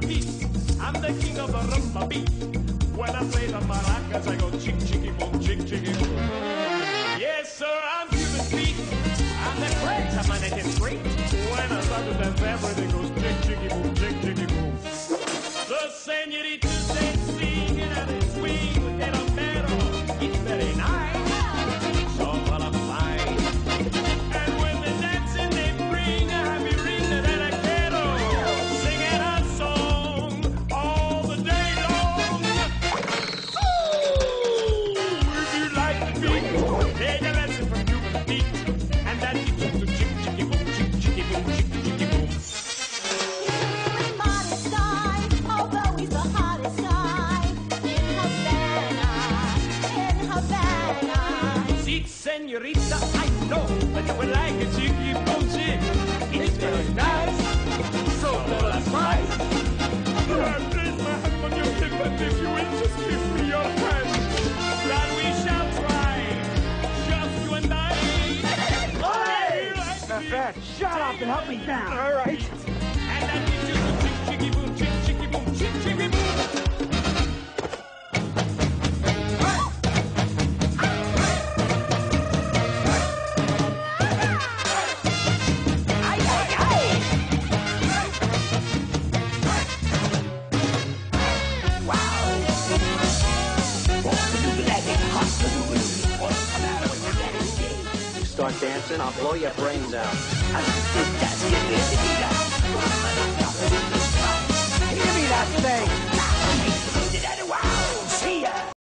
of. I'm the king of the rumba beat. When I play the maracas, I go chick chicky boom, chick chicky boom. Yes, sir, I'm Cuban Pete. I'm the great Dominican freak. When I start to dance, everything goes chick chicky boom, chick chicky boom. The senoritas they sing and they swing and a metal. It's very nice. Havana. See, senorita, I know that you would like a chicky boom chick. It's very nice, so full of spice. I place my hand on your hip, and if you will just give me your hand, then we shall try, just you and I. Fat, shut up and help me down, all right? And that gives you dancing, I'll blow your brains out.